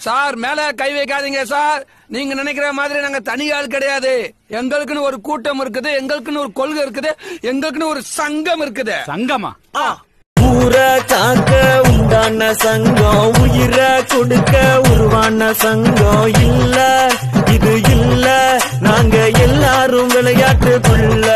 Sir மேல கை வைக்காதீங்க sir. நீங்க நினைக்கிற மாதிரி நாங்க தனி ஆள் கிடையாது. எங்களுக்குன்னு ஒரு கூட்டம் இருக்குது எங்களுக்குன்னு ஒரு கொள்கை இருக்குது எங்களுக்குன்னு ஒரு சங்கம் இருக்குது. சங்கமா? ஊரை காக்க உண்டான சங்கம் உயிரை கொடுக்க உருவான சங்கம் இல்ல. இது இல்ல. நாங்க எல்லாரும் விளையாட்டுக்குள்ள